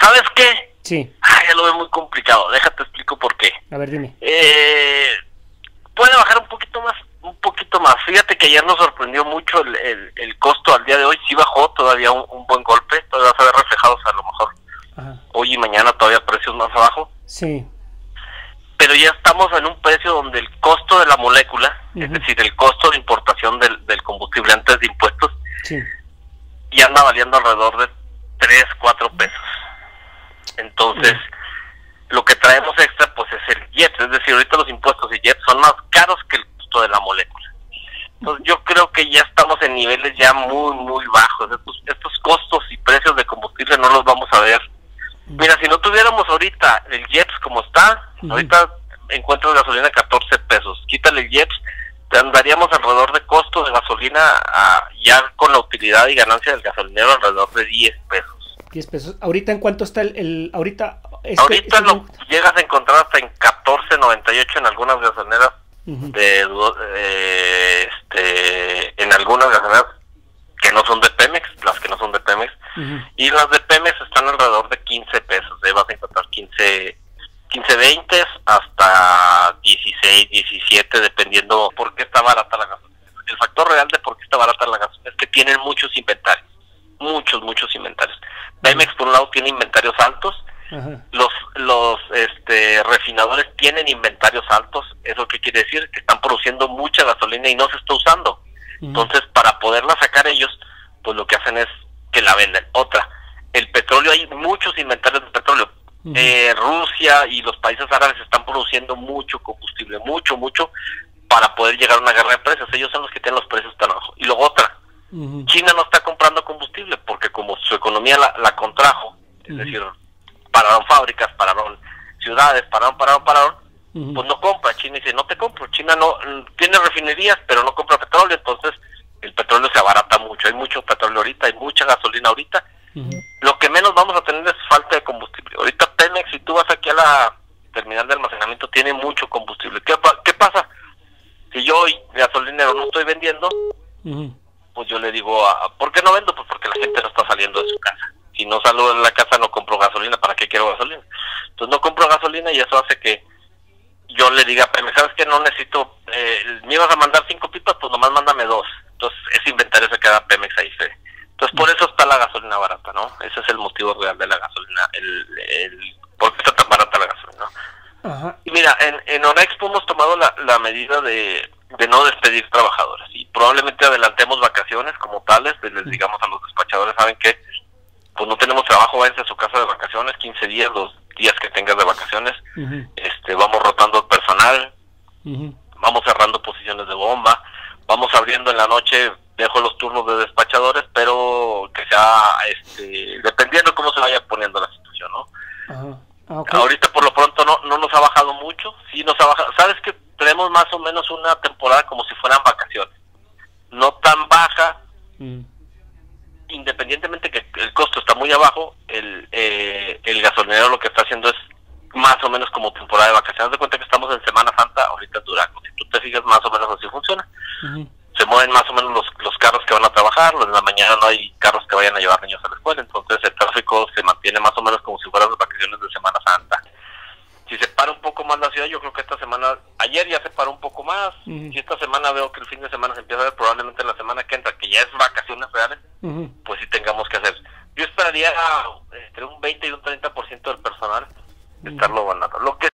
¿sabes qué? Sí. Ah, ya lo veo muy complicado. Déjate explico por qué. A ver, dime. Eh, puede bajar un poquito más, un poquito más. Fíjate que ayer nos sorprendió mucho el, el, el costo al día de hoy. Sí bajó todavía un, un buen golpe. Todavía se ve reflejados a lo mejor Ajá. hoy y mañana todavía precios más abajo. Sí. Pero ya estamos en un precio donde el costo de la molécula, es decir, el costo de importación del, del combustible antes de impuestos, Sí. ya anda valiendo alrededor de Entonces, lo que traemos extra pues es el jet, es decir, ahorita los impuestos y jet son más caros que el costo de la molécula. Entonces, yo creo que ya estamos en niveles ya muy, muy bajos. Estos, estos costos y precios de combustible no los vamos a ver. Mira, si no tuviéramos ahorita el JEPS como está, ahorita encuentras gasolina a 14 pesos. Quítale el JEPS, te andaríamos alrededor de costo de gasolina a- ya con la utilidad y ganancia del gasolinero alrededor de 10 pesos. 10 pesos. ¿Ahorita en cuánto está el. el- ahorita. este- ahorita este- lo llegas a encontrar hasta en 14.98 en algunas gasolineras Ujú. de, du- eh, este, en algunas gasolineras que no son de Pemex, las que no son de Pemex, y las de Pemex están alrededor de 15 pesos, ahí vas a encontrar 15, 15 20 hasta 16, 17, dependiendo por qué está barata la gasolina. El factor real de por qué está barata la gasolina es que tienen muchos inventarios, muchos, muchos inventarios. Pemex por un lado tiene inventarios altos, Ajá. los los este refinadores tienen inventarios altos, eso qué quiere decir que están produciendo mucha gasolina y no se está usando. Entonces, para poderla sacar ellos, pues lo que hacen es que la venden. Otra, el petróleo, hay muchos inventarios de petróleo. Eh, Rusia y los países árabes están produciendo mucho combustible, mucho, mucho, para poder llegar a una guerra de precios. Ellos son los que tienen los precios tan bajos. Y luego otra, China no está comprando combustible porque como su economía la, la contrajo, es decir, pararon fábricas, pararon ciudades, pararon, pararon, pararon, pues no compra. China dice, no te compro. China no mm, tiene refinerías, pero no compra petróleo, entonces el petróleo se abarata mucho. Hay mucho petróleo ahorita, hay mucha gasolina ahorita. Lo que menos vamos a tener es falta de combustible. Ahorita Pemex, si tú vas aquí a la terminal de almacenamiento, tiene mucho combustible. ¿Qué, qué pasa? Si yo hoy, gasolinero, no estoy vendiendo. Pues yo le digo, a, ¿por qué no vendo? Pues porque la gente no está saliendo de su casa. Si no salgo de la casa no compro gasolina, ¿para qué quiero gasolina? Entonces no compro gasolina y eso hace que yo le diga, pero ¿sabes que No necesito, eh, me ibas a mandar cinco pipas, pues nomás mándame dos. Entonces ese inventario se queda Pemex ahí. Fe. Entonces por eso está la gasolina barata, ¿no? Ese es el motivo real de la gasolina, el, el por qué está tan barata la gasolina. ¿no? Ajá. Y mira, en, en Onexpo hemos tomado la, la medida de, de no despedir trabajadores. Y probablemente adelantemos vacaciones como tales, pues les digamos a los despachadores, saben que pues no tenemos trabajo, váyanse a su casa de vacaciones, 15 días, los días que tengas de vacaciones, este vamos rotando el personal, vamos cerrando posiciones de bomba, vamos abriendo en la noche, dejo los turnos de despachadores, pero que sea, este, dependiendo cómo se vaya poniendo la situación, ¿no? Ah. Ahorita por lo pronto no, no nos ha bajado mucho, sí nos ha bajado, sabes que tenemos más o menos una temporada como si fueran vacaciones, no tan baja, Mm. independientemente que el costo está muy abajo, el, eh, el gasolinero lo que está haciendo es más o menos como temporada de vacaciones, Haz de cuenta que estamos en Semana Santa, ahorita en Durango, si tú te fijas más o menos así funciona, se mueven más o menos los, los carros que van a trabajar, de la mañana no hay carros que vayan a llevar niños a la escuela, entonces el tráfico se mantiene más o menos como si fueran las vacaciones de Semana Santa. Si se para un poco más la ciudad, yo creo que esta semana, ayer ya se paró un poco más, Ujú. si esta semana veo que el fin de semana se empieza a ver, probablemente la semana que entra, que ya es vacaciones reales, pues sí tengamos que hacer. Yo esperaría entre un 20 y un 30% del personal estarlo abandonando. Lo que